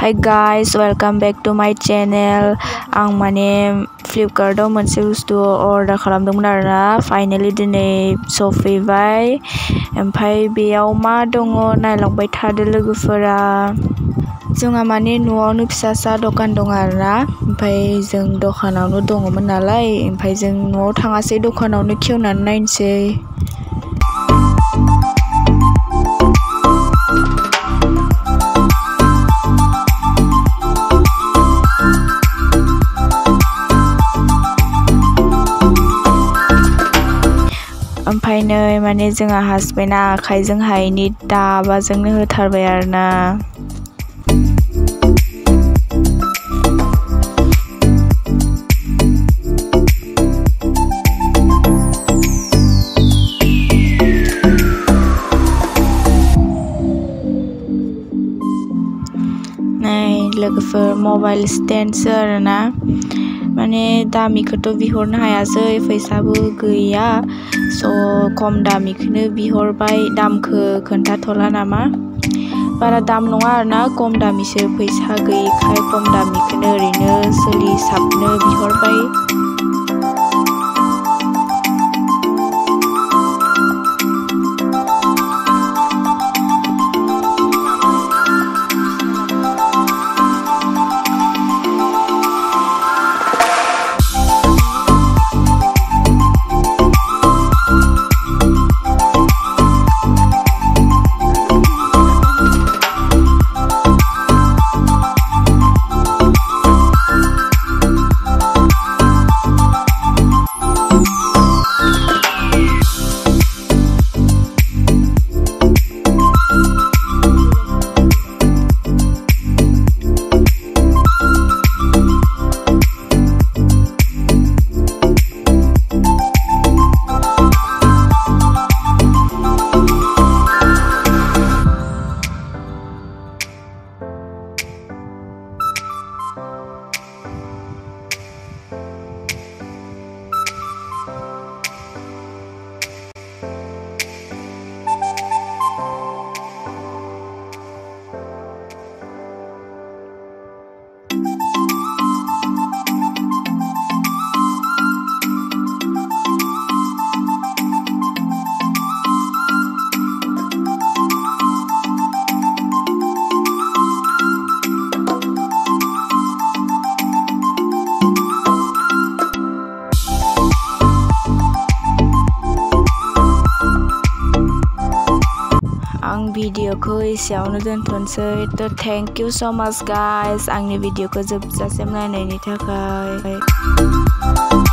hi guys welcome back to my channel आं माने फ्लिपकार्टआव मोनसे बुस्थु अर्डार खालामदोंमोन आरोना फाइनालि दिनै सफैबाय ओमफ्राय बेयाव मा दङ नायलांबाय थादो लोगोफोरा जोंहा माने न'आवनो फिसासा दखान दं आरोना ओमफ्राय जों दखानावनो दङमोन नालाय ओमफ्राय जों न'आव थाङासै दखानावनो खेवनानै नायनोसै ओमफ्राय नै माने जोंहा हासबेन्डआ आखाइजों हायैनि दाबाजोंनो होथारबाय आरोना। नै लोगोफोर मबाइल स्टेन्डसो माने दामिखौथ' बिहरनो हायासै फैसाबो गैया स' खम दामिखौनो बिहरबाय दामखौ खोन्थाथ'ला नामा बारा दाम नङा आरोना खम दामिसो फैसा गैयिखाय खम दामिखौनो ओरैनो सोलिसाबनो बिहरबाय आं भिडिअखौ एसेयावनो दोनथ'नोसै थ' थेंक इउ स' माच गाइस आंनि भिडिअखौ जोबजासिम नायनायनि थाखाय